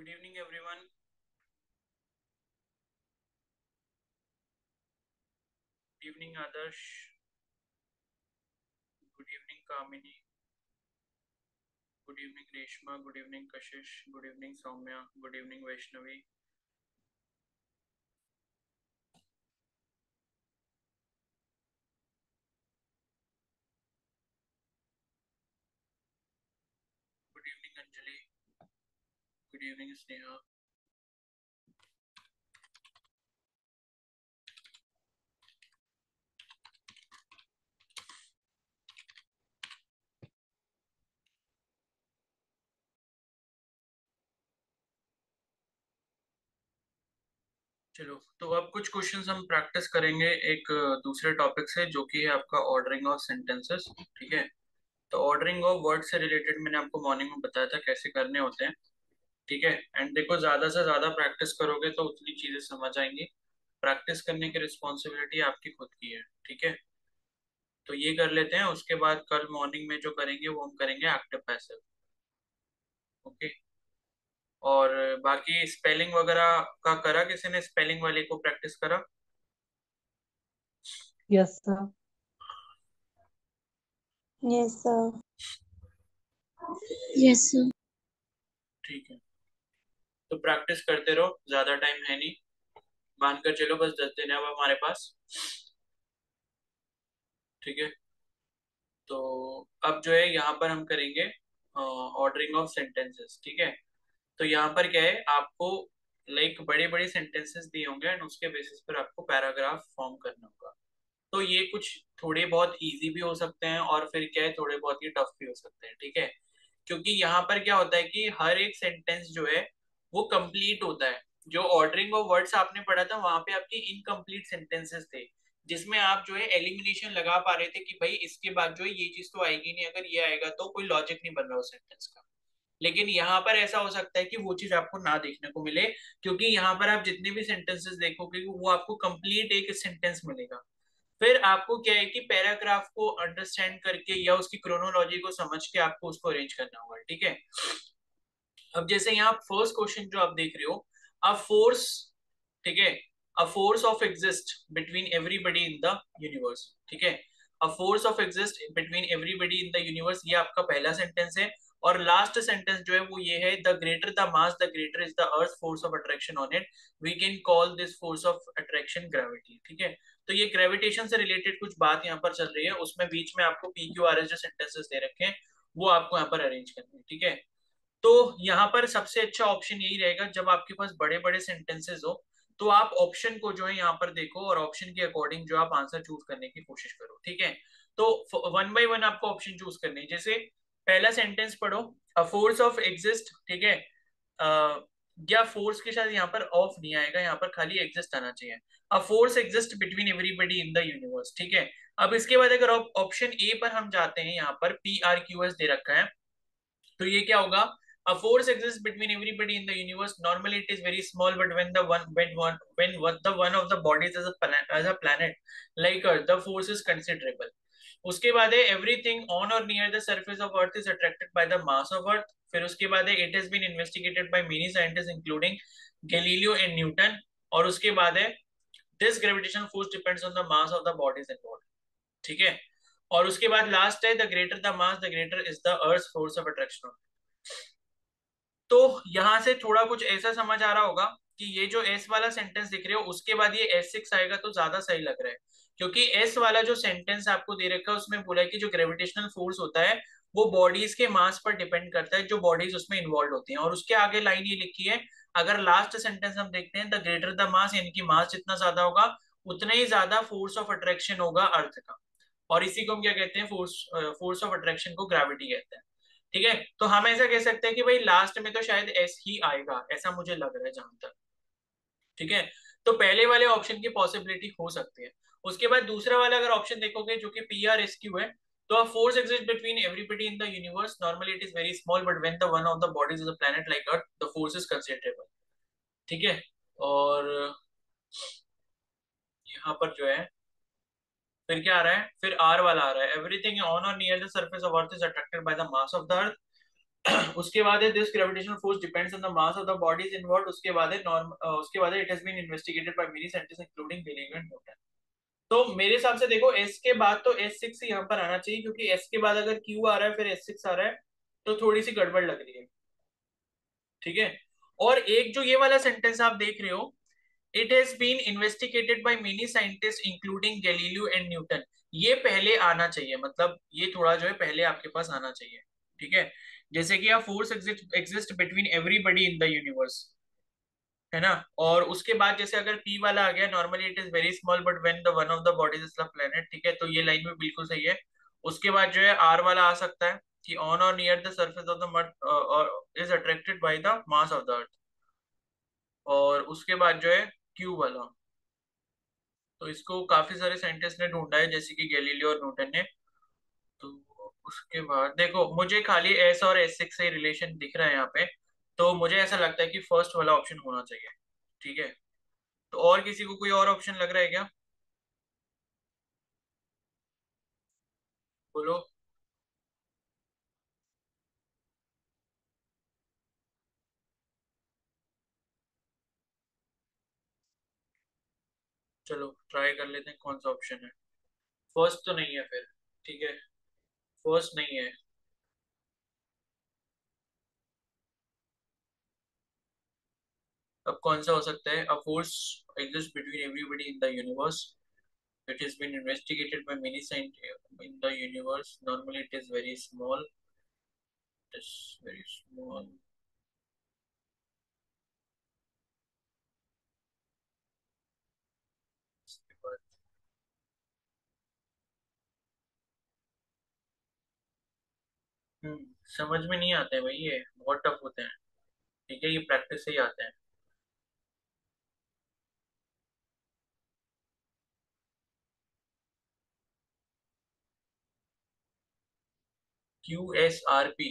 Good evening, everyone. Good evening, Adarsh. Good evening, Kamini. Good evening, Reshma. Good evening, Kashish. Good evening, Soumya. Good evening, Vaishnavi. Good evening, Sneha. चलो तो अब कुछ questions हम practice करेंगे एक दूसरे topic से जो कि है आपका ऑर्डरिंग ऑफ़ सेंटेंसेस ठीक है तो ऑर्डरिंग ऑफ़ वर्ड से रिलेटेड मैंने आपको मॉर्निंग में बताया था कैसे करने होते हैं ठीक है? एंड देखो ज़्यादा से ज़्यादा प्रैक्टिस करोगे तो उतनी चीज़ें समझ आएँगी। प्रैक्टिस करने की रिस्पॉन्सिबिलिटी आपकी खुद की है ठीक है? तो ये कर लेते हैं उसके बाद कल मॉर्निंग में जो करेंगे वो हम करेंगे एक्टिव पैसिव ओके और बाकी स्पेलिंग वगैरह का करा किसी ने? स्पेलिंग वाले को प्रैक्टिस करा? Yes sir. Yes, sir. Yes, sir. ठीक है। तो प्रैक्टिस करते रहो, ज़्यादा टाइम है नहीं। मानकर चलो, बस दस दिन है अब हमारे पास। ठीक है? तो अब जो है, यहाँ पर हम करेंगे ऑर्डरिंग ऑफ़ सेंटेंसेस ठीक है? तो यहाँ पर क्या है, आपको लाइक बड़े बड़े सेंटेंसेस दिए होंगे एंड उसके बेसिस पर आपको पैराग्राफ फॉर्म करना होगा। तो ये कुछ थोड़े बहुत इजी भी हो सकते हैं, और फिर क्या है, थोड़े बहुत ही टफ भी हो सकते हैं, ठीक है? क्योंकि यहाँ पर क्या होता है कि हर एक सेंटेंस जो है वो कंप्लीट होता है। जो ऑर्डरिंग ऑफ़ वर्ड्स आपने पढ़ा था, वहाँ पे आपके इनकम्प्लीट सेंटेंसेस थे, जिसमें आप जो है एलिमिनेशन लगा पा रहे थे कि भाई इसके बाद जो है ये चीज़ तो आएगी नहीं, अगर ये आएगा तो कोई लॉजिक नहीं बन रहा उस सेंटेंस का। लेकिन यहाँ पर ऐसा हो सकता है कि वो चीज़ आपको ना देखने को मिले, क्योंकि यहाँ पर आप जितने भी सेंटेंसेस देखोगे, वो आपको कंप्लीट एक सेंटेंस मिलेगा। फिर आपको क्या है कि पैराग्राफ को अंडरस्टैंड करके या उसकी क्रोनोलॉजी को समझ के आपको उसको अरेंज करना होगा, ठीक है? अब जैसे यहाँ फ़र्स्ट क्वेश्चन जो आप देख रहे हो अ फोर्स ठीक है? A force of exist between everybody in the universe ठीक है? A force of exist between everybody in the universe ये आपका पहला सेंटेंस है। और लास्ट सेंटेंस जो है, वो ये है the greater the mass the greater is the earth force of attraction on it we can call this force of attraction gravity ठीक है? तो ये ग्रेविटेशन से रिलेटेड कुछ बात यहाँ पर चल रही है। उसमें बीच में आपको पी क्यू आर एस जो सेंटेंसेस दे रखे हैं, वो आपको यहाँ पर अरेंज करने हैं, ठीक है? तो यहाँ पर सबसे अच्छा ऑप्शन यही रहेगा, जब आपके पास बड़े बड़े सेंटेंसेस हो तो आप ऑप्शन को जो है यहाँ पर देखो और ऑप्शन के अकॉर्डिंग जो आप आंसर चूज़ करने की कोशिश करो, ठीक है? तो वन बाय वन आपको ऑप्शन चूज़ करने जैसे पहला सेंटेंस पढ़ो अ फोर्स ऑफ़ एग्जिस्ट ठीक है? या फोर्स के साथ यहाँ पर ऑफ़ नहीं आएगा, यहाँ पर खाली एग्जिस्ट आना चाहिए। A force exist between everybody in the universe ठीक है? अब इसके बाद अगर ऑप्शन ए पर हम जाते हैं, यहाँ पर पी आर क्यू एस दे रखा है तो ये क्या होगा? A force exists between everybody in the universe. Normally, it is very small, but when the one, when one when one the one of the bodies as a planet, as a planet, like earth, the force is considerable. उसके बाद है everything on और near the surface of earth is attracted by the mass of earth फिर उसके बाद है it has been investigated by many scientist including Galileo and Newton और उसके बाद है this gravitation force depends on the mass of the bodies involve ठीक है? और उसके बाद लास्ट है the greater the mass the greater is the earth force of attraction तो यहाँ से थोड़ा कुछ ऐसा समझ आ रहा होगा कि ये जो एस वाला सेंटेंस दिख रहे हो, उसके बाद ये एस सिक्स आएगा तो ज़्यादा सही लग रहा है। क्योंकि एस वाला जो सेंटेंस आपको दे रखा है, उसमें बोला है कि जो ग्रेविटेशनल फोर्स होता है, वो बॉडीज के मास पर डिपेंड करता है, जो बॉडीज उसमें इन्वॉल्व होती हैं। और उसके आगे लाइन ये लिखी है, अगर लास्ट सेंटेंस हम देखते हैं द ग्रेटर द मास यानी कि मास जितना ज़्यादा होगा, उतना ही ज़्यादा फोर्स ऑफ़ अट्रैक्शन होगा अर्थ का। और इसी को हम क्या कहते हैं? फोर्स फोर्स ऑफ़ अट्रैक्शन को ग्रेविटी कहते हैं। ठीक है? तो हम ऐसा कह सकते हैं कि भाई लास्ट में तो शायद एस ही आएगा, ऐसा मुझे लग रहा है जहाँ तक। ठीक है? तो पहले वाले ऑप्शन की पॉसिबिलिटी हो सकती है। उसके बाद दूसरा वाला अगर ऑप्शन देखोगे, जो कि पी आर एसक्यू है तो force exist between everybody in the universe normally it is very small but when then of the bodies is a planet like earth the force is considerable ठीक है? और यहाँ पर जो है फिर क्या आ रहा है? फिर आर वाला आ रहा है। एवरीथिंग ऑन और near the surface of earth is attracted by the mass of the earth उसके बाद है this gravitational force depends on the mass of the bodies involve उसके बाद है नॉर्म उसके बाद it has been investigated by many scientist including Galileo and Newton तो मेरे हिसाब से देखो एस के बाद तो एस सिक्स यहाँ पर आना चाहिए, क्योंकि एस के बाद अगर क्यू आ रहा है, फिर एस सिक्स आ रहा है तो थोड़ी सी गड़बड़ लग रही है। ठीक है? और एक जो ये वाला सेंटेंस आप देख रहे हो it has been investigated by many scientist including Galileo and Newton ये पहले आना चाहिए मतलब ये थोड़ा जो है पहले आपके पास आना चाहिए, ठीक है? जैसे कि आप force exist between everybody in the universe है ना? और उसके बाद जैसे अगर पी वाला आ गया normally it is very small but when the one of the bodies is the planet ठीक है? तो ये लाइन में बिल्कुल सही है। उसके बाद जो है आर वाला आ सकता है कि ऑन और near the surface of the earth is attracted by the mass of the earth और उसके बाद जो है क्यू वाला। तो इसको काफ़ी सारे साइंटिस्ट ने ढूंढा है, जैसे कि गैलीलियो और न्यूटन ने। तो उसके बाद, देखो, मुझे खाली एस और एस सिक्स से रिलेशन दिख रहा है यहाँ पे। तो मुझे ऐसा लगता है कि फ़र्स्ट वाला ऑप्शन होना चाहिए, ठीक है? तो और किसी को कोई और ऑप्शन लग रहा है क्या? बोलो। चलो ट्राई कर लेते हैं कौन सा ऑप्शन है। फ़र्स्ट तो नहीं है फिर, ठीक है? फ़र्स्ट नहीं है। अब कौन सा हो सकता है? A force exist between everybody in the universe it is been investigated by many science in the universe normally it is very small it is very small समझ में नहीं आते भाई ये, बहुत टफ होते हैं। ठीक है, ये प्रैक्टिस से ही आते हैं। क्यू एस आर पी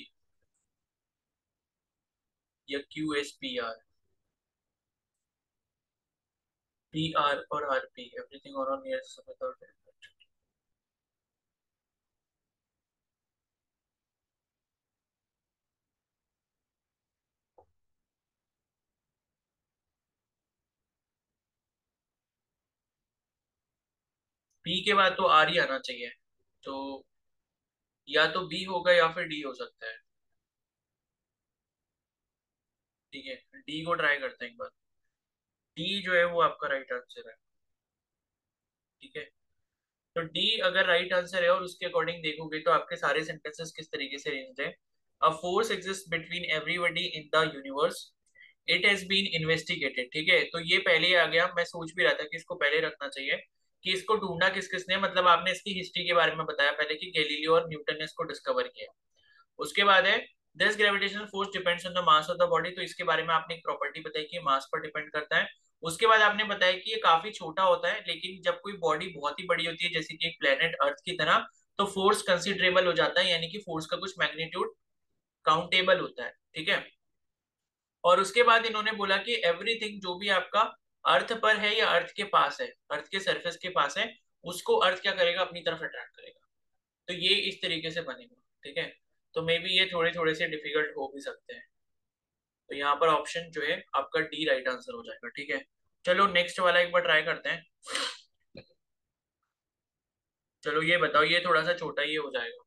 या Q S P R P R और R P everything on near P के बाद तो आर ही आना चाहिए। तो या तो बी होगा या फिर डी हो सकता है। ठीक है डी को ट्राई करते हैं एक बार। डी जो है वो आपका राइट आंसर है। ठीक है? तो डी अगर राइट आंसर है और उसके अकॉर्डिंग देखोगे तो आपके सारे सेंटेंसेस किस तरीके से रेंज्ड है। A force exist between everybody in the universe it has been investigated ठीक है? तो ये पहले ही आ गया। मैं सोच भी रहा था कि इसको पहले रखना चाहिए। कि इसको ढूंढा किस किसने मतलब आपने इसकी हिस्ट्री के बारे में बताया पहले कि गैलीलियो और न्यूटन ने इसको डिस्कवर किया उसके बाद है this gravitational force depends on the mass of the body तो इसके बारे में आपने एक प्रॉपर्टी बताई कि मास पर डिपेंड करता है। उसके बाद आपने बताया कि ये काफ़ी छोटा होता है, लेकिन जब कोई बॉडी बहुत ही बड़ी होती है, जैसे कि एक प्लेनेट अर्थ की तरह तो फोर्स कंसिडरेबल हो जाता है, यानी कि फोर्स का कुछ मैग्नीट्यूड काउंटेबल होता है, ठीक है? और उसके बाद इन्होंने बोला कि एवरीथिंग जो भी आपका अर्थ पर है या अर्थ के पास है? अर्थ के सरफेस के पास है, उसको अर्थ क्या करेगा? अपनी तरफ़ अट्रैक्ट करेगा। तो ये इस तरीके से बनेगा, ठीक है? तो मे बी ये थोड़े थोड़े से डिफ़िकल्ट हो भी सकते हैं। तो यहाँ पर ऑप्शन जो है, आपका डी राइट आंसर हो जाएगा, ठीक है? चलो नेक्स्ट वाला एक बार ट्राई करते हैं। चलो ये बताओ, ये थोड़ा सा छोटा ये हो जाएगा।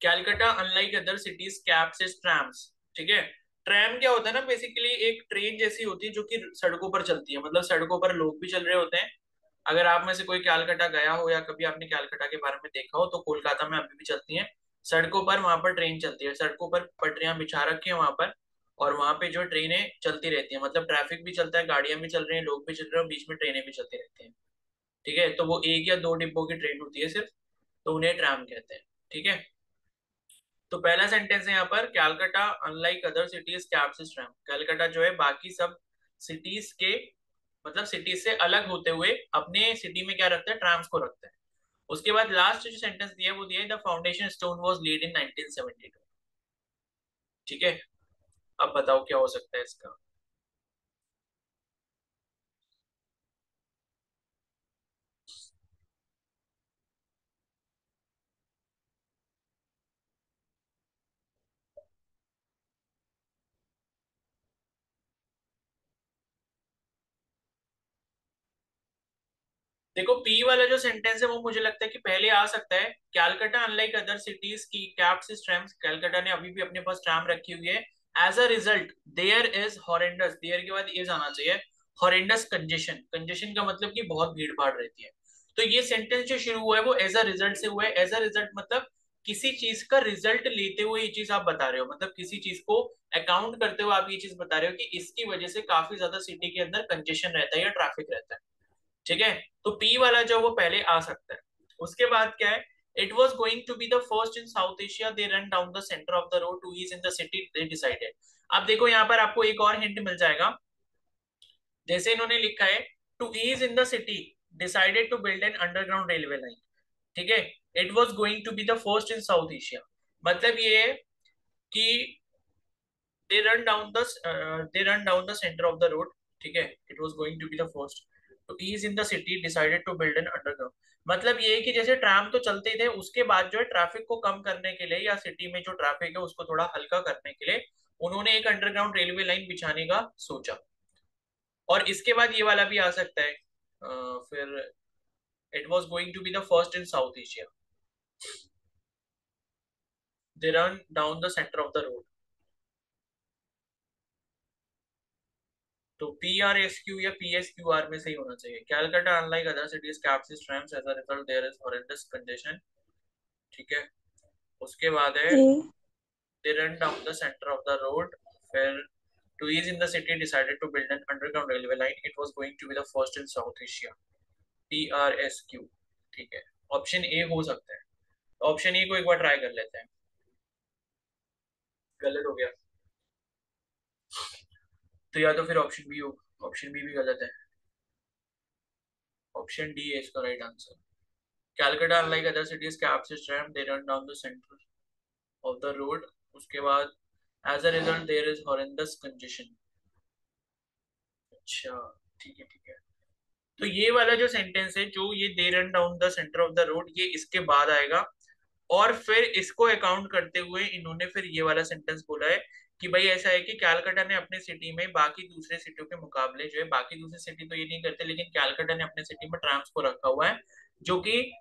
Calcutta unlike other cities cabs trams ठीक है? ट्रैम क्या होता है ना बेसिकली एक ट्रेन जैसी होती है जो कि सड़कों पर चलती है। मतलब सड़कों पर लोग भी चल रहे होते हैं। अगर आप में से कोई कैलकाटा गया हो या कभी आपने कैलकाटा के बारे में देखा हो तो कोलकाता में अभी भी चलती है। सड़कों पर वहाँ पर ट्रेन चलती है। सड़कों पर पटरियाँ बिछा रखी है वहाँ पर और वहाँ पे जो ट्रेनें चलती रहती है। मतलब ट्रैफ़िक भी चलता है, गाड़ियाँ भी चल रही हैं, लोग भी चल रहे हैं बीच में ट्रेनें भी चलती रहती हैं। ठीक है? तो वो एक या दो डिब्बों की ट्रेन होती है सिर्फ़। तो उन्हें ट्रैम कहते हैं। ठीक है? तो पहला सेंटेंस है यहाँ पर Calcutta unlike other cities keeps its tram Calcutta जो है, बाकी सब सिटीज़ के मतलब सिटीज़ से अलग होते हुए अपने सिटी में क्या रखते हैं? ट्राम्स को रखते हैं। उसके बाद लास्ट जो सेंटेंस दिया है, वो दिया है the foundation stone was laid in 1972 ठीक है? अब बताओ क्या हो सकता है इसका? देखो पी वाला जो सेंटेंस है, वो मुझे लगता है कि पहले आ सकता है। कैलकाटा अनलाइक अदर सिटीज़ की कैप्स ट्रैम्स कैलकाटा ने अभी भी अपने पास ट्राम रखी हुई है। As a result there is horrendous there के बाद इज़ आना चाहिए। हॉरेंडस कंजेशन कंजेशन का मतलब कि बहुत भीड़ भाड़ रहती है। तो ये सेंटेंस जो शुरू हुआ है, वो एज अ रिज़ल्ट से हुआ है। एज अ रिज़ल्ट मतलब किसी चीज़ का रिज़ल्ट लेते हुए ये चीज़ आप बता रहे हो। मतलब किसी चीज़ को अकाउंट करते हुए आप ये चीज़ बता रहे हो कि इसकी वजह से काफ़ी ज़्यादा सिटी के अंदर कंजेशन रहता है या ट्रैफ़िक रहता है। ठीक है? तो पी वाला जो वो पहले आ सकता है। उसके बाद क्या है? It was going to be the first in South Asia they run down the centre of the road to ease in the city they decided अब देखो यहाँ पर आपको एक और हिंट मिल जाएगा। जैसे इन्होंने लिखा है to ease in the decided to build an underground railway line ठीक है? It was going to be the first in South Asia मतलब ये है कि they run down the they run down the centre of the road ठीक है? It was going to be the first ease in the decided to build an underground मतलब ये कि जैसे ट्राम तो चलते थे उसके बाद जो है ट्रैफ़िक को कम करने के लिए या सिटी में जो ट्रैफ़िक है उसको थोड़ा हल्का करने के लिए उन्होंने एक अंडरग्राउंड रेलवे लाइन बिछाने का सोचा। और इसके बाद ये वाला भी आ सकता है। uh, फिर it was going to be the first in South Asia they run down the centre of the road तो पी आर एस क्यू या पी एस क्यू आर में से ही होना चाहिए। Calcutta unlike other cities keeps its trams as a result there is horrendous congestion ठीक है? उसके बाद है they run down the centre of the road फिर to ease in the city decided to build an underground railway line. It was going to be the first in south asia. Trsq ठीक है? Option A हो सकता है। Option A को एक बार try कर लेते हैं। गलत हो गया। तो या तो फिर ऑप्शन बी हो ऑप्शन बी भी गलत है। ऑप्शन डी है इसका right answer Calcutta unlike other cities keeps tram they run down the centre of the road उसके बाद as a result there is horrendous congestion अच्छा ठीक है ठीक है। तो ये वाला जो सेंटेंस है, जो ये they run down the centre of the road ये इसके बाद आएगा। और फिर इसको अकाउंट करते हुए इन्होंने फिर ये वाला सेंटेंस बोला है कि भाई ऐसा है कि कैलकाटा ने अपने सिटी में बाकी दूसरे सिटियों के मुकाबले जो है, बाकी दूसरे सिटी तो ये नहीं करते, लेकिन कैलकाटा ने अपने सिटी में ट्रांस को रखा हुआ है, जो कि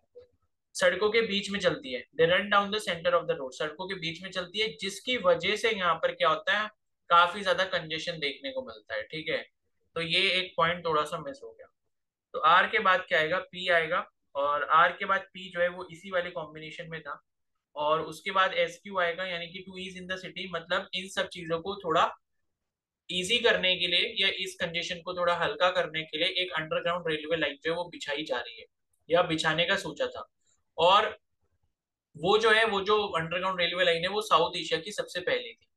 सड़कों के बीच में चलती है। They run down the centre of the road सड़कों के बीच में चलती है, जिसकी वजह से यहाँ पर क्या होता है, काफ़ी ज़्यादा कंजेशन देखने को मिलता है, ठीक है? तो ये एक पॉइंट थोड़ा सा मिस हो गया। तो आर के बाद क्या आएगा? पी आएगा, और आर के बाद पी जो है वो इसी वाले कॉम्बिनेशन में था। और उसके बाद एस क्यू आएगा, यानी कि two is in the city मतलब इन सब चीज़ों को थोड़ा इजी करने के लिए या इस कंजेशन को थोड़ा हल्का करने के लिए एक अंडरग्राउंड रेलवे लाइन जो है वो बिछाई जा रही है, या बिछाने का सोचा था। और वो जो है, वो जो अंडरग्राउंड रेलवे लाइन है, वो साउथ एशिया की सबसे पहली थी।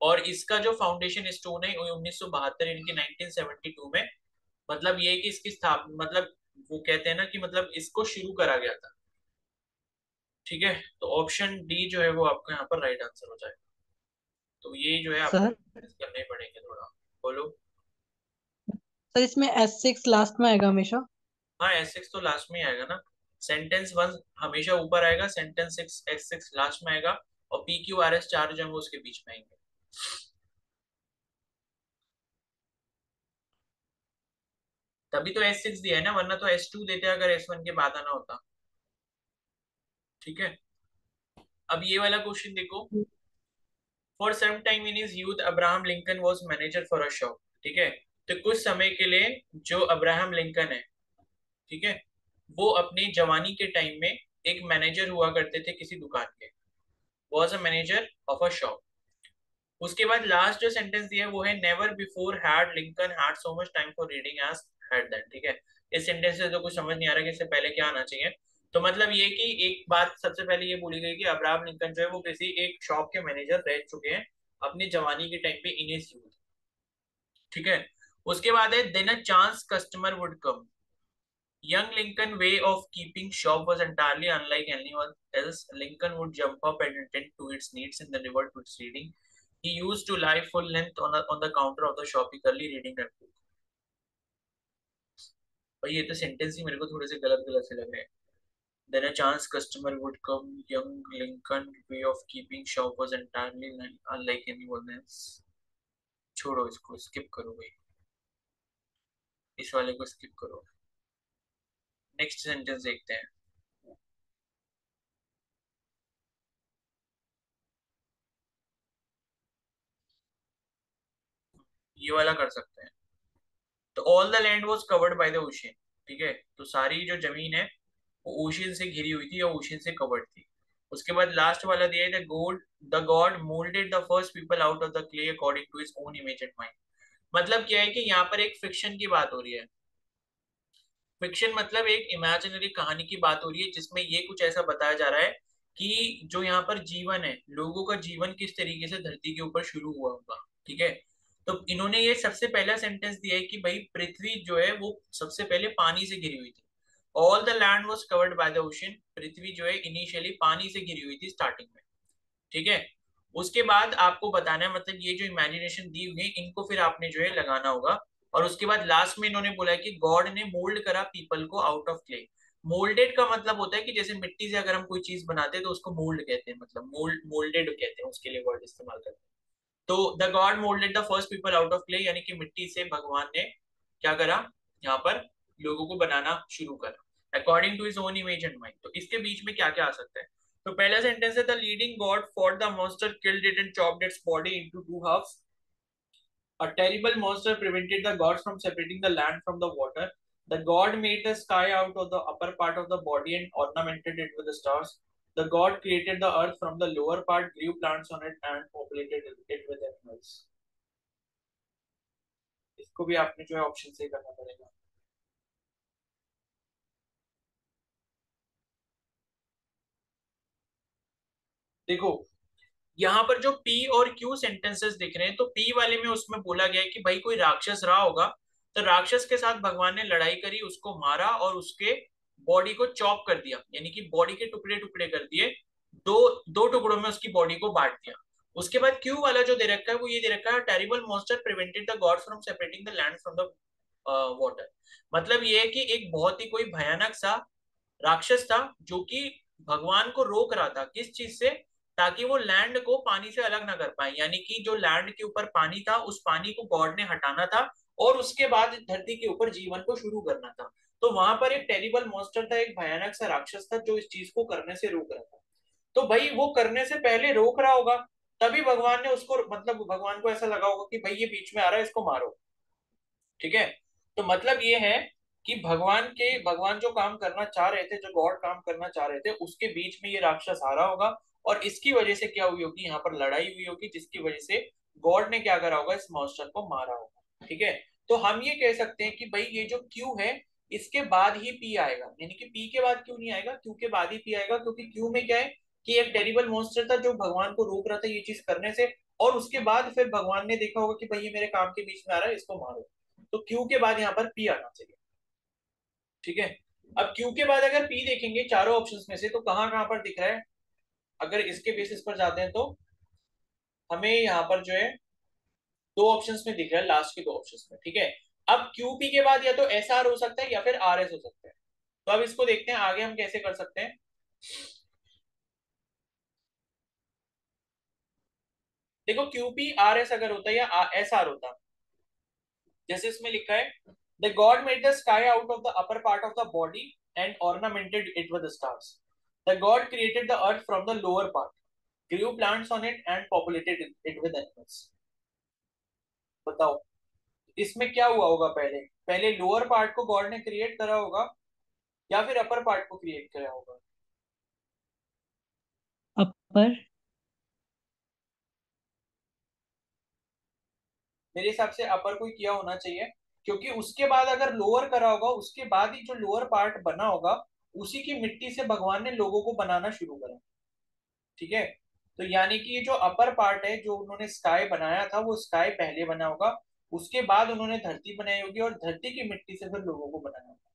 और इसका जो फाउंडेशन स्टोन है उन्नीस सौ बहत्तर, यानी कि 1972 में मतलब ये कि इसकी स्थापना मतलब वो कहते हैं ना कि मतलब इसको शुरू करा गया था। ठीक है? तो ऑप्शन डी जो है वो आपका यहाँ पर राइट आंसर हो जाएगा। तो ये जो है आपको करने पड़ेंगे थोड़ा। बोलो। सर इसमें एस सिक्स लास्ट में आएगा हमेशा? हाँ एस सिक्स तो लास्ट में आएगा ना। सेंटेंस वन हमेशा ऊपर आएगा sentence six S six last में आएगा और पी क्यू आर एस चार जो है वो उसके बीच में आएँगे। तभी तो एस सिक्स दिया है ना वरना तो एस टू देते अगर एस वन के बाद आना होता। ठीक है? अब ये वाला क्वेश्चन देखो। For some time in his youth Abraham Lincoln was manager for a shop ठीक है? तो कुछ समय के लिए जो अब्राहम लिंकन है, ठीक है? वो अपनी जवानी के टाइम में एक मैनेजर हुआ करते थे किसी दुकान के। Was a manager of a shop उसके बाद लास्ट जो सेंटेंस दिया वो है never before had Lincoln had so much time for reading as had that ठीक है? इस सेंटेंस से तो कुछ समझ नहीं आ रहा कि इससे पहले क्या आना चाहिए। तो मतलब ये कि एक बात सबसे पहले ये बोली गई कि अब्राहम लिंकन जो है वो किसी एक शॉप के मैनेजर रह चुके हैं, अपने जवानी के टाइम पे इन यूथ ठीक है? उसके बाद है then a chance customer would come young Lincoln way of keeping shop was entirely unlike any else Lincoln would jump up and attend to its needs in the river to its reading he used to lie full length on on the counter of the shop he curly reading that book ये तो sentence ही मेरे को थोड़े से गलत गलत से लग रहे हैं। Then a chance customer would come. Young Lincoln way of keeping shop was entirely unlike anyone else. छोड़ो इसको स्किप करो भाई इस वाले को स्किप करो नेक्स्ट सेंटेंस देखते हैं ये वाला कर सकते हैं तो all the land was covered by the ocean ठीक है तो सारी जो ज़मीन है ओशियन से घिरी हुई थी या ओशियन से कवर्ड थी। उसके बाद लास्ट वाला दिया है god the god moulded the first people out of the clay according to his own image and mind मतलब क्या है कि यहाँ पर एक फिक्शन की बात हो रही है। फिक्शन मतलब एक इमेजिनरी कहानी की बात हो रही है, जिसमें ये कुछ ऐसा बताया जा रहा है कि जो यहाँ पर जीवन है, लोगों का जीवन किस तरीके से धरती के ऊपर शुरू हुआ होगा, ठीक है? तो इन्होंने ये सबसे पहला सेंटेंस दिया है कि भाई पृथ्वी जो है, वो सबसे पहले पानी से घिरी हुई थी। All the land was covered by the ocean पृथ्वी जो है इनिशियली पानी से घिरी हुई थी स्टार्टिंग में। ठीक है? उसके बाद आपको बताना है मतलब ये जो इमेजिनेशन दी हुई है, इनको फिर आपने जो है लगाना होगा। और उसके बाद लास्ट में इन्होंने बोला कि गॉड ने मोल्ड करा पीपल को आउट ऑफ़ क्ले मोल्डेड का मतलब होता है कि जैसे मिट्टी से अगर हम कोई चीज़ बनाते हैं तो उसको मोल्ड कहते हैं मतलब मोल्ड मोल्डेड कहते हैं, उसके लिए वर्ड इस्तेमाल करते हैं। तो the god moulded the first people out of clay यानी कि मिट्टी से भगवान ने क्या करा? यहाँ पर लोगों को बनाना शुरू करा। According to his own image and mind तो इसके बीच में क्या क्या आ सकता है? तो पहला सेंटेंस है the leading god for the monster killed it and chopped its body into two half a terrible monster prevented the gods from separating the land from the water the god made the sky out of the upper part of the body and ornamented it with the stars the god created the earth from the lower part grew plants on it and populated it with animals इसको भी आपने जो है option से करना पड़ेगा। देखो, यहाँ पर जो पी और क्यू सेंटेंसेस दिख रहे हैं तो पी वाले में उसमें बोला गया है कि भाई कोई राक्षस रहा होगा तो राक्षस के साथ भगवान ने लड़ाई करी, उसको मारा और उसके बॉडी को चॉप कर दिया, यानी कि बॉडी के टुकड़े टुकड़े कर दिए, दो दो टुकड़ों में उसकी बॉडी को बांट दिया। उसके बाद क्यू वाला जो दे रखा है, वो ये दे रखा है terrible monster prevented the god from separating the land from the water मतलब ये है कि एक बहुत ही कोई भयानक सा राक्षस था, जो कि भगवान को रोक रहा था, किस चीज़ से? ताकि वो लैंड को पानी से अलग ना कर पाए। यानी कि जो लैंड के ऊपर पानी था, उस पानी को गॉड ने हटाना था और उसके बाद धरती के ऊपर जीवन को शुरू करना था। तो वहाँ पर एक टेरिबल मॉन्स्टर था, एक भयानक सा राक्षस था जो इस चीज़ को करने से रोक रहा था। तो भाई वो करने से पहले रोक रहा होगा, तभी भगवान ने उसको मतलब भगवान को ऐसा लगा होगा कि भाई ये बीच में आ रहा है, इसको मारो। ठीक है? तो मतलब ये है कि भगवान के, भगवान जो काम करना चाह रहे थे, जो गॉड काम करना चाह रहे थे, उसके बीच में ये राक्षस आ रहा होगा और इसकी वजह से क्या हुई होगी? यहाँ पर लड़ाई हुई होगी, जिसकी वजह से गॉड ने क्या करा होगा? इस मॉन्स्टर को मारा होगा, ठीक है? तो हम ये कह सकते हैं कि भाई ये जो क्यू है, इसके बाद ही पी आएगा। यानी कि पी के बाद क्यों नहीं आएगा? क्यू के बाद ही पी आएगा, क्योंकि क्यू में क्या है कि एक टेरिबल मॉन्स्टर था जो भगवान को रोक रहा था ये चीज़ करने से और उसके बाद फिर भगवान ने देखा होगा कि भाई ये मेरे काम के बीच में आ रहा है, इसको मारो। तो क्यू के बाद यहाँ पर पी आना चाहिए। ठीक है? अब क्यू के बाद अगर पी देखेंगे चारों ऑप्शंस में से तो कहाँ कहाँ पर दिख रहा है? अगर इसके बेसिस पर जाते हैं तो हमें यहाँ पर जो है, दो ऑप्शंस में दिख रहा है लास्ट के दो ऑप्शंस में, ठीक है? अब क्यूपी के बाद या तो एस आर हो सकता है या फिर आर एस हो सकता है। तो अब इसको देखते हैं, आगे हम कैसे कर सकते हैं? देखो क्यूपी आर एस अगर होता है या एस आर होता, जैसे इसमें लिखा है the god made the sky out of the upper part of the body and ornamented it with stars the god created the earth from the lower part grew plants on it and populated it with animals. बताओ इसमें क्या हुआ होगा पहले? पहले lower part को God ने create करा होगा या फिर अपर पार्ट को क्रिएट करा होगा? अपर मेरे हिसाब से अपर को किया होना चाहिए। क्योंकि उसके बाद अगर लोअर करा होगा, उसके बाद ही जो लोअर पार्ट बना होगा, उसी की मिट्टी से भगवान ने लोगों को बनाना शुरू करा। ठीक है? तो यानी कि ये जो अपर पार्ट है, जो उन्होंने स्काई बनाया था, वो स्काई पहले बना होगा, उसके बाद उन्होंने धरती बनाई होगी और धरती की मिट्टी से फिर लोगों को बनाना होगा।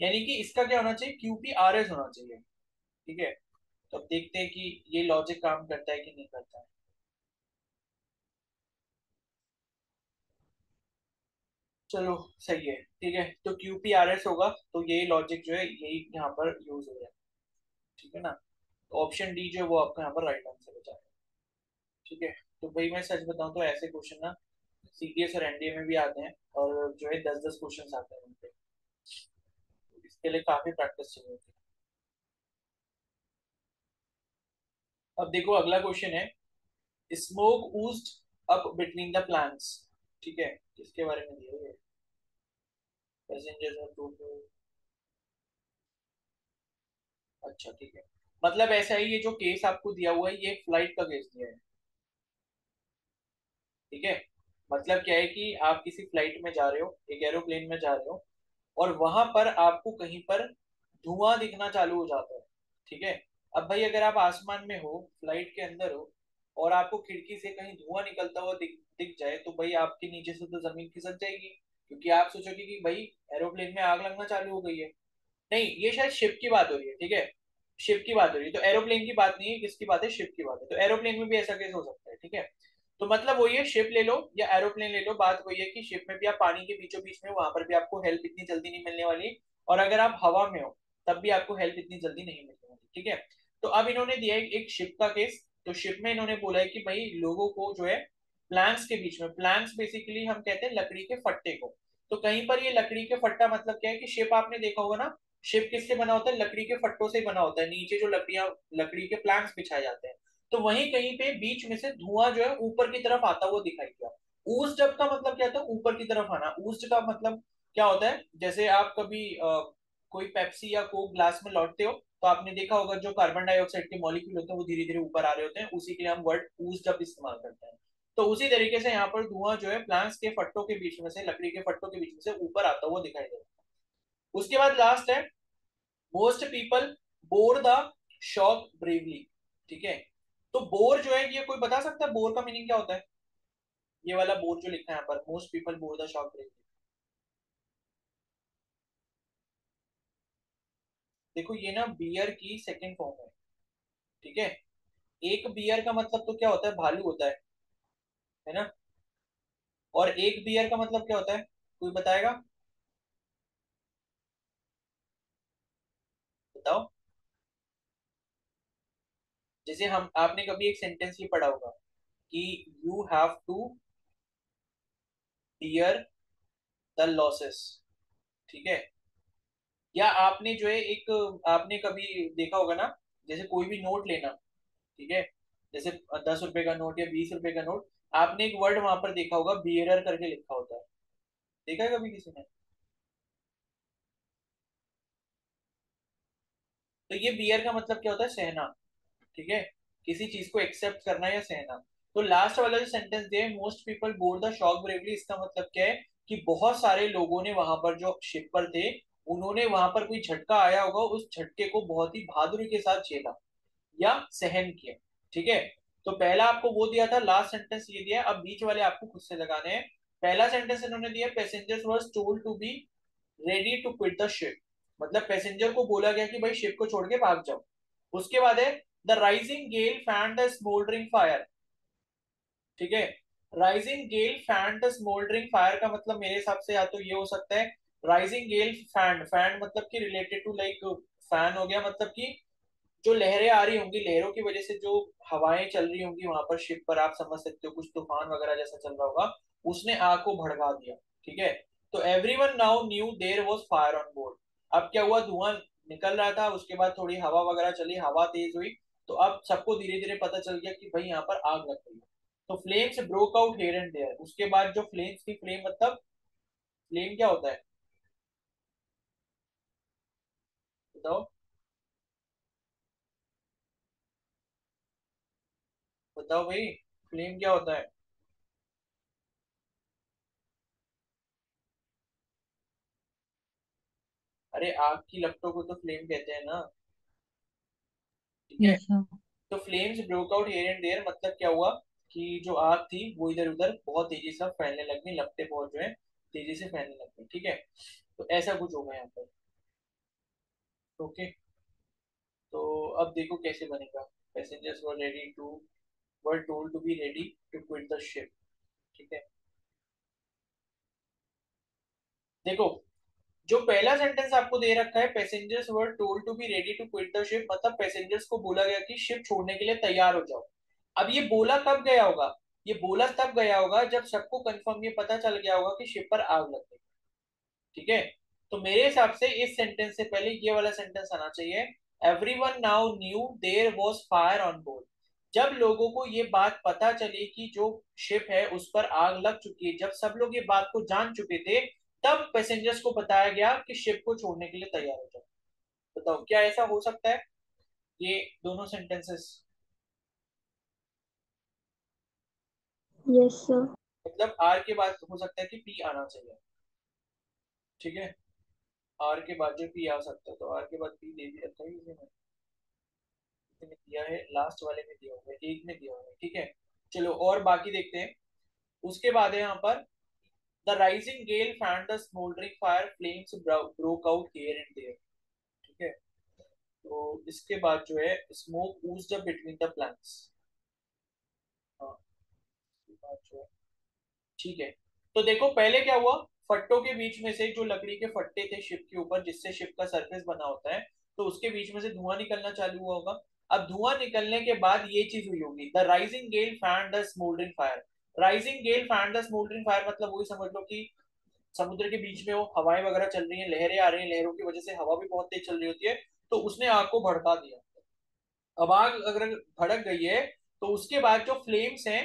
यानी कि इसका क्या होना चाहिए? क्यूपी आर एस होना चाहिए। ठीक है? तो अब देखते हैं कि ये लॉजिक काम करता है कि नहीं करता है। चलो, सही है, ठीक है। तो क्यूपी आर एस होगा तो यही लॉजिक जो है, यही यहाँ पर यूज़ हो है ठीक है ना? तो ऑप्शन डी जो है, वो आपका यहाँ पर राइट आंसर हो जाएगा ठीक है? तो भाई मैं सच बताऊँ तो ऐसे क्वेश्चन ना सीडीएस और एनडीए में भी आते हैं, और जो है दस दस क्वेश्चन आते हैं उनपे। इसके लिए काफ़ी प्रैक्टिस चाहिए होती है। अब देखो, अगला क्वेश्चन है smoke oozed up between the plants ठीक है इसके बारे में दिया है? पैसेंजर्स आर टोल्ड अच्छा ठीक है। मतलब ऐसा ही ये जो केस आपको दिया हुआ है, ये फ़्लाइट का केस दिया है। ठीक है? मतलब क्या है कि आप किसी फ़्लाइट में जा रहे हो, एक एरोप्लेन में जा रहे हो, और वहाँ पर आपको कहीं पर धुआँ दिखना चालू हो जाता है। ठीक है? अब भाई, अगर आप आसमान में हो फ़्लाइट के अंदर हो, और आपको खिड़की से कहीं धुआँ निकलता हुआ दिख दिख जाए तो भाई आपके नीचे से तो ज़मीन खिसक जाएगी। क्योंकि आप सोचोगे कि भाई एरोप्लेन में आग लगना चालू हो गई है। नहीं, ये शायद शिप की बात हो रही है, ठीक है? शिप की बात हो रही है। तो एरोप्लेन की बात नहीं है, किसकी बात है? शिप की बात है। तो एरोप्लेन में भी ऐसा केस हो सकता है, ठीक है? तो मतलब वही है शिप ले लो या एरोप्लेन ले लो। बात वही है कि शिप में भी आप पानी के बीचों बीच में वहाँ पर भी आपको हेल्प इतनी जल्दी नहीं मिलने वाली और अगर आप हवा में हो, तब भी आपको हेल्प इतनी जल्दी नहीं मिलने वाली, ठीक है? तो अब इन्होंने दिया है एक शिप का केस तो शिप में इन्होंने बोला है कि भाई, लोगों को जो है प्लांट्स के बीच में। प्लांट्स बेसिकली हम कहते हैं लकड़ी के फट्टे को। तो कहीं पर ये लकड़ी के फट्टा मतलब क्या है कि शिप आपने देखा होगा ना? शिप किससे बना होता है? लकड़ी के फट्टों से बना होता है। नीचे जो लकड़ियाँ, लकड़ी के प्लांट्स बिछाए जाते हैं। तो वहीं कहीं पे बीच में से धुआँ जो है ऊपर की तरफ़ आता हुआ दिखाई दिया। ऊस जब का मतलब क्या होता है ऊपर की तरफ़ आना। ऊस का मतलब क्या होता है? जैसे आप कभी कोई पेप्सी या कोक ग्लास में लौटते हो तो आपने देखा होगा जो कार्बन डाइऑक्साइड के मॉलिक्यूल होते हैं, वो धीरे धीरे ऊपर आ रहे होते हैं। उसी के लिए हम वर्ड ऊस जब इस्तेमाल करते हैं। तो उसी तरीके से यहाँ पर धुआँ जो है प्लांट्स के फट्टों के बीच में से, लकड़ी के फट्टों के बीच में से ऊपर आता हुआ दिखाई है। उसके बाद लास्ट है most people bore the shock bravely ठीक है? तो बोर जो है, ये कोई बता सकता है बोर का मीनिंग क्या होता है? ये वाला बोर जो लिखा है यहाँ पर most people bore the shock bravely देखो, ये ना बियर की सेकंड फॉर्म है, ठीक है? एक बियर का मतलब तो क्या होता है? भालू होता है। है ना? और एक बियर का मतलब क्या होता है? कोई बताएगा? बताओ। जैसे हम, आपने कभी एक सेंटेंस ये पढ़ा होगा कि you have to bear the losses ठीक है? या आपने जो है एक, आपने कभी देखा होगा ना? जैसे कोई भी नोट लेना, ठीक है? जैसे दस रुपए का नोट या बीस रुपए का नोट आपने एक वर्ड वहाँ पर देखा होगा बियरर करके लिखा होता है। देखा है कभी किसी ने? तो ये बियर का मतलब क्या होता है? सहना, ठीक है? किसी चीज़ को एक्सेप्ट करना या सहना। तो लास्ट वाला जो सेंटेंस दिया most people bored the shock bravely इसका मतलब क्या है? कि बहुत सारे लोगों ने वहाँ पर जो शिप पर थे, उन्होंने वहाँ पर कोई झटका आया होगा, उस झटके को बहुत ही बहादुरी के साथ झेला या सहन किया, ठीक है? तो पहला आपको वो दिया था लास्ट सेंटेंस ये दिया अब बीच वाले आपको खुद से लगाने हैं। पहला सेंटेंस इन्होंने दिया passengers was told to be ready to quit the ship मतलब पैसेंजर को बोला गया कि भाई शिप को छोड़ के भाग जाओ। उसके बाद है the rising gale fan the smouldering fire ठीक है? Rising gale fan the smouldering fire का मतलब मेरे हिसाब से या तो ये हो सकता है राइजिंग गेल फ़ैन फ़ैन मतलब कि रिलेटेड टू लाइक फ़ैन हो गया मतलब कि जो लहरें आ रही होंगी, लहरों की वजह से जो हवाएँ चल रही होंगी वहाँ पर शिप पर, आप समझ सकते हो, कुछ तूफ़ान वगैरह जैसा चल रहा होगा, उसने आग को भड़का दिया, ठीक है? तो everyone now knew there was fire on board अब क्या हुआ? धुआँ निकल रहा था, उसके बाद थोड़ी हवा वगैरह चली, हवा तेज हुई तो अब सबको धीरे धीरे पता चल गया कि भाई यहाँ पर आग लग गई तो flames broke out here and there उसके बाद जो फ्लेम्स की फ्लेम मतलब फ्लेम क्या होता है? बताओ। बताओ भाई फ्लेम क्या होता है? अरे आग की लपटों को तो फ्लेम कहते हैं ना। ठीक है? अच्छा तो flames broke out here and there मतलब क्या हुआ कि जो आग थी वो इधर उधर बहुत तेज़ी से फैलने लग गई लपटे बहुत जो है तेज़ी से फैलने लग गई ठीक है? तो ऐसा कुछ होगा यहाँ पर। ओके तो अब देखो कैसे बनेगा। Passengers were ready to were told to be ready to quit the ship ठीक है? देखो, जो पहला सेंटेंस आपको दे रखा है passengers were told to be ready to quit the ship मतलब पैसेंजर्स को बोला गया कि शिप छोड़ने के लिए तैयार हो जाओ। अब ये बोला कब गया होगा, ये बोला तब गया होगा जब सबको कंफर्म ये पता चल गया होगा कि शिप पर आग लग गई। ठीक है? तो मेरे हिसाब से इस सेंटेंस से पहले ये वाला सेंटेंस आना चाहिए। Every now knew there was fire on board जब लोगों को ये बात पता चली कि जो शिप है उस पर आग लग चुकी है जब सब लोग ये बात को जान चुके थे तब पैसेंजर्स को बताया गया कि शिप को छोड़ने के लिए तैयार हो जाओ। बताओ क्या ऐसा हो सकता है? ये दोनों सेंटेंसेस यस सर मतलब आर के बाद हो सकता है कि पी आना चाहिए। ठीक है? आर के बाद जो पी आ सकता है तो आर के बाद पी दे भी रखा है ने दिया है लास्ट वाले में दिया हुआ है, एक में दिया हुआ है, ठीक है? चलो, और बाकी देखते हैं। उसके बाद है यहाँ पर the rising gale fanned the smouldering fire flames broke out here and there ठीक है? तो इसके बाद जो है smoke oozed up between the plants ठीक है? तो देखो, पहले क्या हुआ? फट्टों के बीच में से जो लकड़ी के फट्टे थे शिप के ऊपर, जिससे शिप का सरफेस बना होता है तो उसके बीच में से धुआँ निकलना चालू हुआ होगा। अब धुआँ निकलने के बाद ये चीज़ हुई होगी। The rising gale fanned the smouldering fire rising gale fanned the smouldering fire मतलब वही समझ लो कि समुद्र के बीच में वो हवाएँ वगैरह चल रही हैं, लहरें आ रही हैं, लहरों की वजह से हवा भी बहुत तेज चल रही होती है तो उसने आग को भड़का दिया। अब आग अगर भड़क गई है तो उसके बाद जो फ्लेम्स हैं,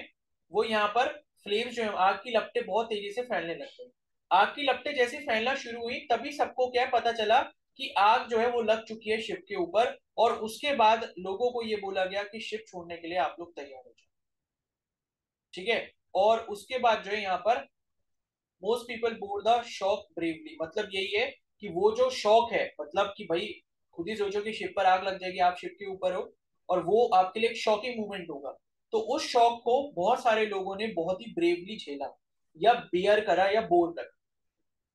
वो यहाँ पर फ्लेम्स जो है, आग की लपटे बहुत तेज़ी से फैलने लग गई। आग की लपटे जैसे फैलना शुरू हुई, तभी सबको क्या पता चला कि आग जो है वो लग चुकी है शिप के ऊपर और उसके बाद लोगों को ये बोला गया कि शिप छोड़ने के लिए आप लोग तैयार हो जाओ। ठीक है? और उसके बाद जो है यहाँ पर most people bore the shock bravely मतलब यही है कि वो जो शौक है मतलब कि भाई खुद ही सोचो कि शिप पर आग लग जाएगी, आप शिप के ऊपर हो और वो आपके लिए एक शॉकिंग मूवमेंट होगा। तो उस शौक को बहुत सारे लोगों ने बहुत ही ब्रेवली झेला या बेयर करा या बोर करा।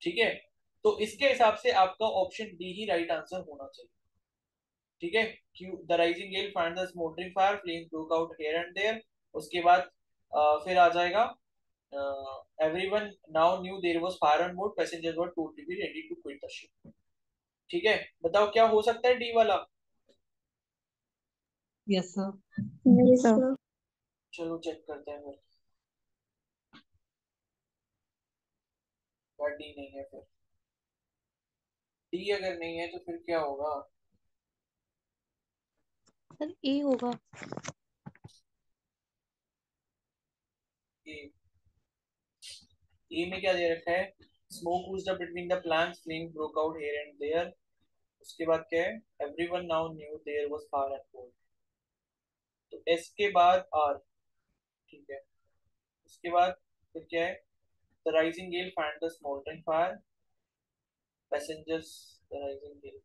ठीक है? तो इसके हिसाब से आपका ऑप्शन डी ही राइट आंसर होना चाहिए। ठीक है? Q the rising gale find the smouldering fire flames broke out here and there उसके बाद फिर आ जाएगा everyone now knew there was fire on board passengers were told to be ready to quit the ship ठीक है? बताओ क्या हो सकता है डी वाला? यस सर यस सर चलो चेक करते हैं फिर। डी नहीं है फिर। डी अगर नहीं है तो फिर क्या होगा? सर ए होगा। ए। में क्या दे रखा है? स्मोक उसके बाद क्या है? Everyone now knew there was fire and cold तो इसके बाद आर ठीक है। उसके बाद फिर क्या है? The rising gale find the smouldering fire fanned the smoldering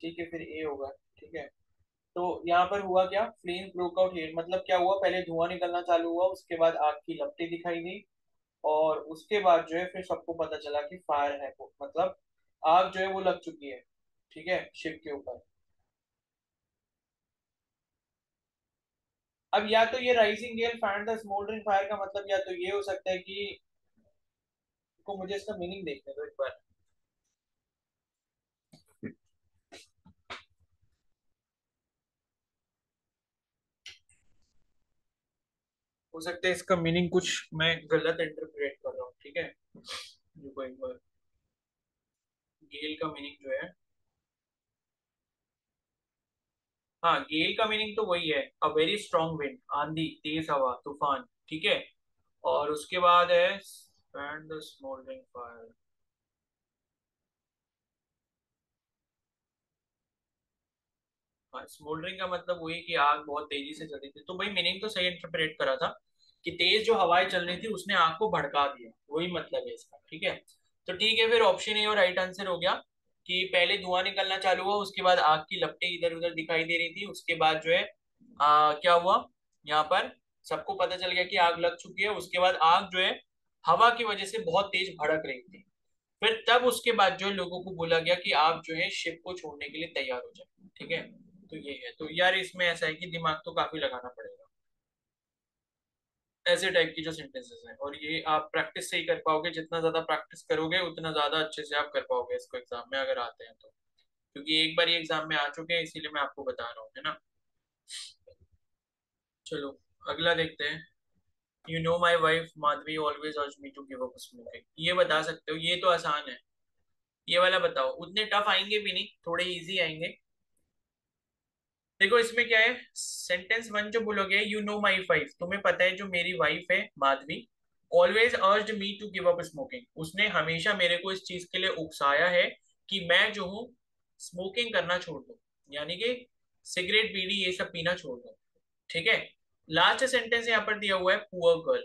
ठीक है, फिर ए होगा, ठीक है। तो यहाँ पर हुआ क्या? फ्लेम ब्रोक आउट हियर मतलब क्या हुआ? पहले धुआँ निकलना चालू हुआ, उसके बाद आग की लपटें दिखाई दी और उसके बाद जो है फिर सबको पता चला कि फायर है वो। मतलब आग जो है वो लग चुकी है, ठीक है शिप के ऊपर। अब या तो ये rising gale fanned the smouldering fire का मतलब या तो ये हो सकता है कि को मुझे इसका मीनिंग देखने दो एक बार। हो सकता है इसका मीनिंग कुछ मैं गलत इंटरप्रेट कर रहा हूँ, ठीक है? गेल का मीनिंग जो है। हाँ गेल का मीनिंग तो वही है। अ वेरी स्ट्रॉन्ग विंड आंधी, तेज हवा, तूफ़ान, ठीक है? और उसके बाद है द स्मोल्डरिंग फायर हाँ स्मोल्डरिंग का मतलब वही कि आग बहुत तेज़ी से चल थी। तो भाई मीनिंग तो सही इंटरप्रेट करा था कि तेज जो हवाएँ चल रही थी उसने आग को भड़का दिया। वही मतलब है इसका ठीक है? तो ठीक है फिर ऑप्शन ए और राइट आंसर हो गया कि पहले धुआँ निकलना चालू हुआ उसके बाद आग की लपटें इधर उधर दिखाई दे रही थी उसके बाद जो है आ, क्या हुआ? यहाँ पर सबको पता चल गया कि आग लग चुकी है उसके बाद आग जो है हवा की वजह से बहुत तेज भड़क रही थी। फिर तब उसके बाद जो लोगों को बोला गया कि आप जो है शिप को छोड़ने के लिए तैयार हो जाए, ठीक है? तो ये है। तो यार इसमें ऐसा है कि दिमाग तो काफ़ी लगाना पड़ेगा। ऐसे टाइप की जो सेंटेंसेस हैं। और ये आप प्रैक्टिस से ही कर पाओगे। जितना ज़्यादा प्रैक्टिस करोगे, उतना ज़्यादा अच्छे से आप कर पाओगे इसको एग्ज़ाम में, अगर आते हैं तो। क्योंकि एक बार ये एग्ज़ाम में आ चुके हैं, इसीलिए मैं आपको बता रहा हूँ, है ना? चलो, अगला देखते हैं। You know my wife Madhavi always urges me to give up smoking ये बता सकते हो, ये तो आसान है। ये वाला बताओ, उतने टफ आएँगे भी नहीं, थोड़े इजी आएँगे। देखो, इसमें क्या है? सेंटेंस वन जो बोलोगे यू नो माई वाइफ तुम्हें पता है जो मेरी वाइफ है Madhavi always urges me to give up smoking उसने हमेशा मेरे को इस चीज़ के लिए उकसाया है कि मैं जो हूँ स्मोकिंग करना छोड़ दूँ। यानी कि सिगरेट बीड़ी ये सब पीना छोड़ दूँ। ठीक है? लास्ट सेंटेंस यहाँ पर दिया हुआ है पुअर गर्ल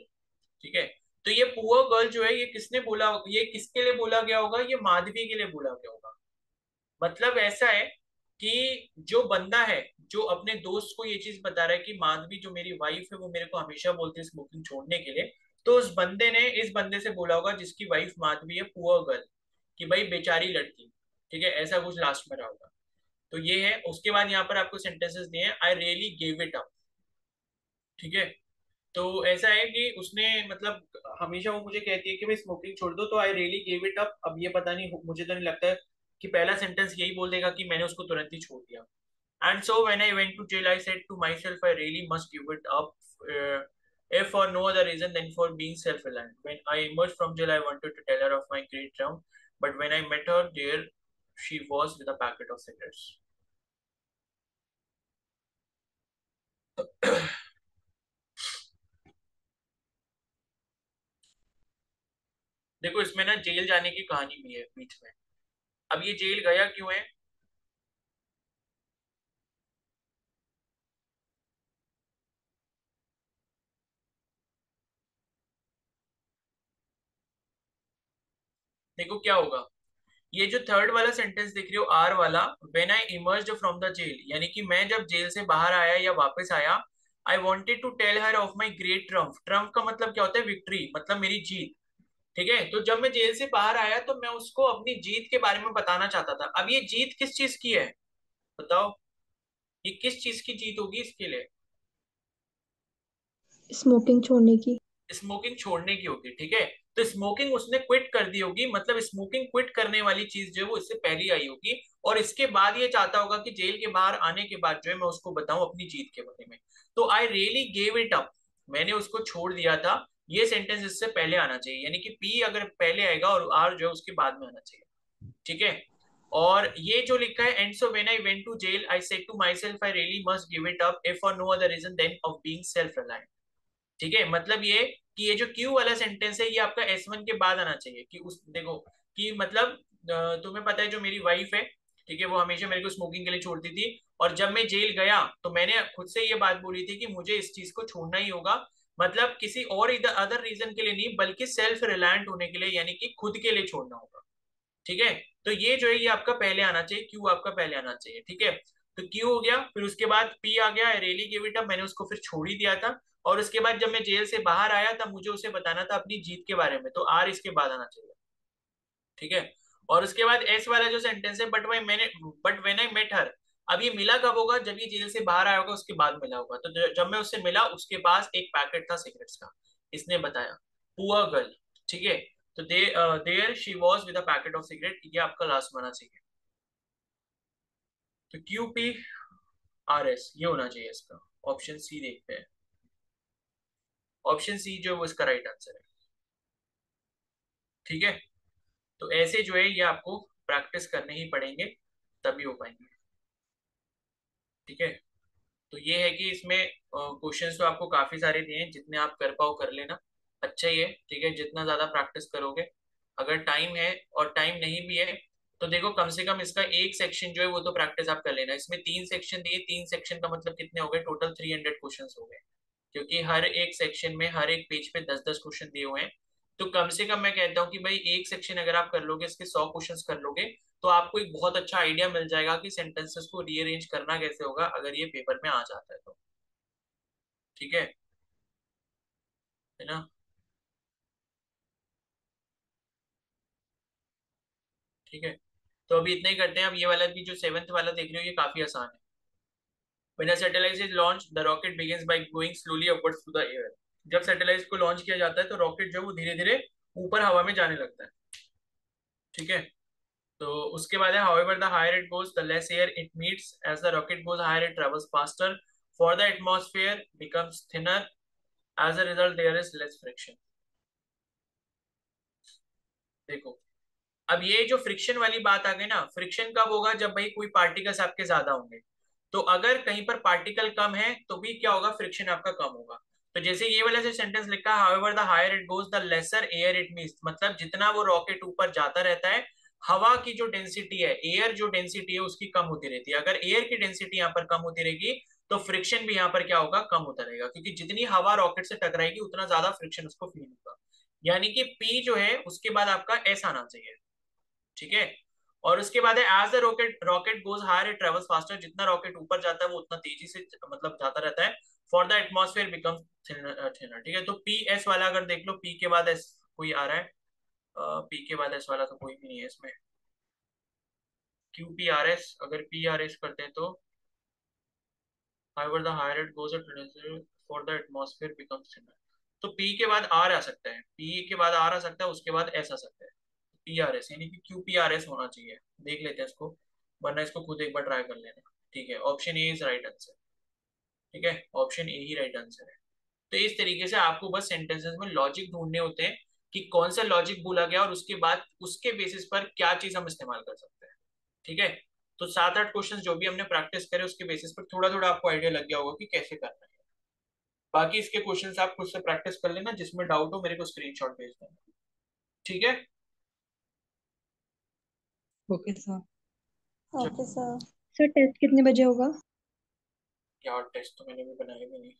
ठीक है? तो ये पुअर गर्ल जो है, ये किसने बोला ये किसके लिए बोला गया होगा? ये माधवी के लिए बोला गया होगा. मतलब ऐसा है कि जो बंदा है, जो अपने दोस्त को ये चीज़ बता रहा है कि माधवी जो मेरी वाइफ है, वो मेरे को हमेशा बोलती है स्मोकिंग छोड़ने के लिए तो उस बंदे ने, इस बंदे से बोला होगा जिसकी वाइफ माधवी है पुअर गर्ल कि भाई बेचारी लड़की. ठीक है? ऐसा कुछ लास्ट में रहा होगा. तो ये है, उसके बाद यहाँ पर आपको सेंटेंसेस दिए I really gave it up ठीक है तो ऐसा है कि उसने मतलब हमेशा वो मुझे कहती है कि भाई स्मोकिंग छोड़ दो तो I really gave it up अब ये पता नहीं मुझे तो नहीं लगता है कि पहला सेंटेंस यही बोल देगा कि मैंने उसको तुरंत ही छोड़ दिया and so when I went to jail I said to myself I really must give it up if for no other reason than for being self-reliant. When I emerged from jail, I wanted to tell her of my great triumph, but when I met her there, she was with a packet of cigarettes. देखो, इसमें ना jail जाने की कहानी भी है बीच में। अब ये जेल गया क्यों है? देखो, क्या होगा? ये जो थर्ड वाला सेंटेंस देख रही हो आर वाला when I emerge from the jail यानी कि मैं जब जेल से बाहर आया या वापस आया I wanted to tell her of my great triumph triumph का मतलब क्या होता है? विक्ट्री मतलब मेरी जीत। ठीक है? तो जब मैं जेल से बाहर आया तो मैं उसको अपनी जीत के बारे में बताना चाहता था। अब ये जीत किस चीज़ की है? बताओ। ये किस चीज़ की जीत होगी इसके लिए? स्मोकिंग छोड़ने की। स्मोकिंग छोड़ने की होगी ठीक है? तो स्मोकिंग उसने क्विट कर दी होगी मतलब स्मोकिंग क्विट करने वाली चीज़ जो है वो इससे पहले आई होगी। और इसके बाद ये चाहता होगा कि जेल के बाहर आने के बाद जो है मैं उसको बताऊँ अपनी जीत के बारे में। तो I really gave it up मैंने उसको छोड़ दिया था। ये सेंटेंस इससे पहले आना चाहिए, यानी कि पी अगर पहले आएगा और आर जो है उसके बाद में आना चाहिए, ठीक है? और ये जो लिखा है and so when I went to jail I said to myself I really must give it up if for no other reason than of being self reliant ठीक है? मतलब ये कि ये जो क्यू वाला सेंटेंस है, ये आपका एस वन के बाद आना चाहिए, कि उस, देखो, कि मतलब तुम्हें पता है जो मेरी वाइफ है, ठीक है, वो हमेशा मेरे को स्मोकिंग के लिए छोड़ती थी, और जब मैं जेल गया तो मैंने खुद से ये बात बोली थी कि मुझे इस चीज़ को छोड़ना ही होगा मतलब किसी और इधर अदर रीजन के लिए नहीं, बल्कि सेल्फ रिलायंट होने के लिए, यानी कि खुद के लिए छोड़ना होगा। ठीक है? तो ये जो है, ये आपका पहले आना चाहिए क्यू आपका पहले आना चाहिए, ठीक है? तो क्यू हो गया, फिर उसके बाद पी आ गया रेली गिव इट मैंने उसको फिर छोड़ ही दिया था। और उसके बाद जब मैं जेल से बाहर आया, तब मुझे उसे बताना था अपनी जीत के बारे में तो आर इसके बाद आना चाहिए। ठीक है? और उसके बाद एस वाला जो सेंटेंस है बट वाई मैंने but when I met her अब ये मिला कब होगा? जब ये जेल से बाहर आया होगा, उसके बाद मिला होगा। तो जब मैं उससे मिला, उसके पास एक पैकेट था सिगरेट्स का। इसने बताया पुअर गर्ल ठीक है? तो they there she was with packet of cigarette ये आपका लास्ट बना चाहिए। तो क्यू पी आर एस ये होना चाहिए इसका। ऑप्शन सी देखते हैं। ऑप्शन सी जो है, वो इसका राइट आंसर है। ठीक है? तो ऐसे जो है, ये आपको प्रैक्टिस करने ही पड़ेंगे, तभी हो पाएँगे। ठीक है? तो ये है कि इसमें क्वेश्चंस तो आपको काफ़ी सारे दिए हैं, जितने आप कर पाओ कर लेना। अच्छा ही है, ठीक है? जितना ज़्यादा प्रैक्टिस करोगे। अगर टाइम है और टाइम नहीं भी है तो देखो कम से कम इसका एक सेक्शन जो है, वो तो प्रैक्टिस आप कर लेना। इसमें तीन सेक्शन दिए, तीन सेक्शन का मतलब कितने हो गए? टोटल थ्री हंड्रेड क्वेश्चन हो गए। क्योंकि हर एक सेक्शन में, हर एक पेज पे दस दस क्वेश्चन दिए हुए हैं। तो कम से कम मैं कहता हूँ कि भाई, एक सेक्शन अगर आप कर लोगे, इसके सौ क्वेश्चन कर लोगे तो आपको एक बहुत अच्छा आइडिया मिल जाएगा कि सेंटेंसेस को रीअरेंज करना कैसे होगा अगर ये पेपर में आ जाता है तो। ठीक है? है ना? ठीक है? तो अभी इतना ही करते हैं। अब ये वाला भी जो सेवंथ वाला देख रहे हो ये काफ़ी आसान है। When a satellite is launched, the rocket begins by going slowly upwards the air. जब सैटेलाइट को लॉन्च किया जाता है तो रॉकेट जो है वो धीरे धीरे ऊपर हवा में जाने लगता है। ठीक है? तो उसके बाद है the higher it goes, the less air it meets. As the rocket goes higher, it travels faster. For the atmosphere becomes thinner. As a result there is less friction देखो, अब ये जो फ्रिक्शन वाली बात आ गई ना फ्रिक्शन कब होगा? जब भाई कोई पार्टिकल्स आपके ज़्यादा होंगे। तो अगर कहीं पर पार्टिकल कम है तो भी क्या होगा? फ्रिक्शन आपका कम होगा। तो जैसे ये वाला जो सेंटेंस लिखा है however the higher it goes the lesser air it means मतलब जितना वो रॉकेट ऊपर जाता रहता है हवा की जो डेंसिटी है एयर जो डेंसिटी है, उसकी कम होती रहती है। अगर एयर की डेंसिटी यहाँ पर कम होती रहेगी तो फ्रिक्शन भी यहाँ पर क्या होगा? कम होता रहेगा। क्योंकि जितनी हवा रॉकेट से टकराएगी, उतना ज़्यादा फ्रिक्शन उसको फील होगा। यानी कि पी जो है, उसके बाद आपका एस आना चाहिए। ठीक है? और उसके बाद है as the rocket rocket goes higher travels faster जितना रॉकेट ऊपर जाता है, वो उतना तेज़ी से मतलब जाता रहता है। For the atmosphere become thinner ठीक है? तो पी एस वाला अगर देख लो पी के बाद एस कोई आ रहा है। पी के बाद एस वाला तो कोई भी नहीं है इसमें। क्यू पी आर एस अगर पी आर एस करते हैं तो however, the higher it goes for the तो P के बाद R आ सकता है। P के बाद R आ सकता है, उसके बाद S आ सकता है। पी आर एस यानी कि क्यू पी आर एस होना चाहिए। देख लेते हैं इसको, वरना इसको खुद एक बार ट्राई कर लेना। ठीक है option A is right answer ठीक है ऑप्शन ए ही राइट आंसर है। तो इस तरीके से आपको बस सेंटेंसेस में लॉजिक ढूँढने होते हैं। कि कौन सा लॉजिक बोला गया और उसके बाद उसके बेसिस पर क्या चीज़ हम इस्तेमाल कर सकते हैं ठीक है? तो सात आठ क्वेश्चन जो भी हमने प्रैक्टिस करे उसके बेसिस पर थोड़ा थोड़ा आपको आइडिया लग गया होगा कि कैसे करना है। बाकी इसके क्वेश्चन आप खुद से प्रैक्टिस कर लेना जिसमें डाउट हो मेरे को स्क्रीनशॉट भेज देना ठीक है? Okay sir okay sir sir test कितने बजे होगा? यार टेस्ट तो मैंने भी बनाया भी नहीं।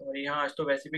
सॉरी हाँ आज तो वैसे भी